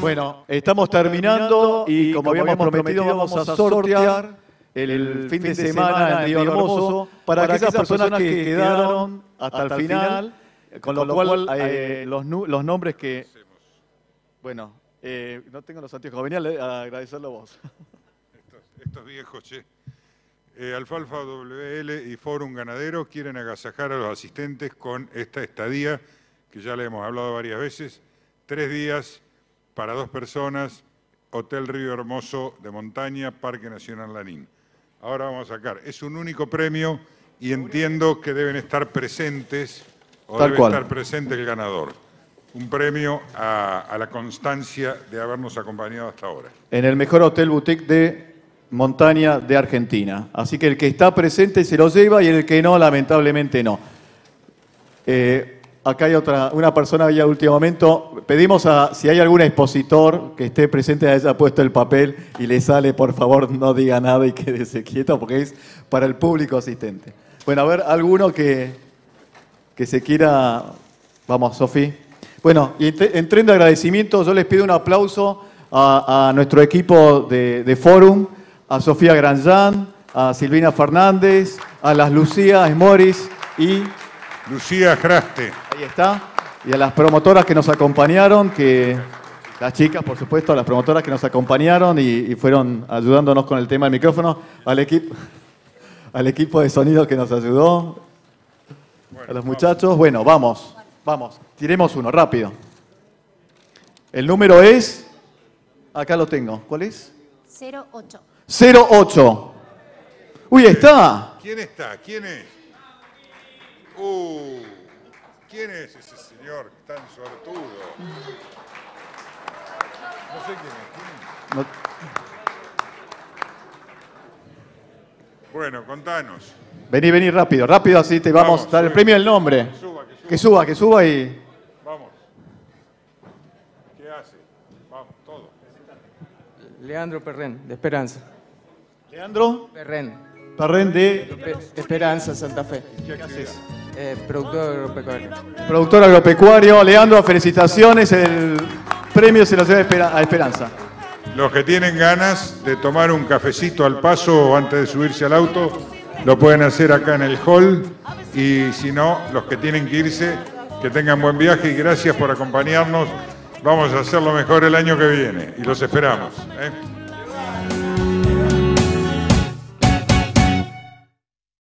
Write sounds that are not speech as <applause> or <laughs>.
Bueno, estamos terminando y como habíamos prometido vamos a sortear el fin de semana en Río Hermoso para aquellas personas que quedaron hasta el final, con lo cual eh, los, nu- los nombres que... Bueno, eh, no tengo los anteojos, venía a agradecerlo a vos. Estos, estos viejos, che. Eh, Alfalfa WL y Fórum Ganadero quieren agasajar a los asistentes con esta estadía, que ya le hemos hablado varias veces, tres días para dos personas, Hotel Río Hermoso de Montaña, Parque Nacional Lanín. Ahora vamos a sacar, es un único premio y entiendo que deben estar presentes, o Tal debe cual. estar presente el ganador. Un premio a, a la constancia de habernos acompañado hasta ahora. En el mejor hotel boutique de montaña de Argentina. Así que el que está presente se lo lleva y el que no, lamentablemente no. Eh, acá hay otra, una persona ya último momento. Pedimos a si hay algún expositor que esté presente haya puesto el papel y le sale, por favor, no diga nada y quédese <laughs> quieto porque es para el público asistente. Bueno, a ver, alguno que, que se quiera. Vamos, Sofi. Bueno, y en tre- en tren de agradecimiento, yo les pido un aplauso a, nuestro equipo de, de Forum, a Sofía Granján, a Silvina Fernández, a las Lucías Moris y Lucía Jraste. Ahí está. Y a las promotoras que nos acompañaron, que las chicas, por supuesto, a las promotoras que nos acompañaron y, y fueron ayudándonos con el tema del micrófono, al equipo, <laughs> al equipo de sonido que nos ayudó, a los muchachos. Bueno, vamos, vamos, tiremos uno, rápido. El número es, acá lo tengo, ¿cuál es? 08. 08. Uy, está. ¿Quién está? ¿Quién es? Uh, ¿quién es ese señor tan suertudo? No sé quién es. ¿quién es? No- Bueno, contanos. Vení, vení rápido, rápido, así te vamos, Vamos, a dar el premio del nombre. Que suba, que suba. Que suba, que suba y... Vamos. ¿Qué hace? Vamos, todo. Leandro Perren, de Esperanza. Leandro Perren, Parren de Pe- Esperanza, Santa Fe. ¿Qué actividad? Eh, productor agropecuario. productor agropecuario. Leandro, felicitaciones. El premio se lo lleva a Espera- a Esperanza. Los que tienen ganas de tomar un cafecito al paso o antes de subirse al auto, lo pueden hacer acá en el hall. Y si no, los que tienen que irse, que tengan buen viaje y gracias por acompañarnos. Vamos a hacerlo mejor el año que viene y los esperamos. ¿eh?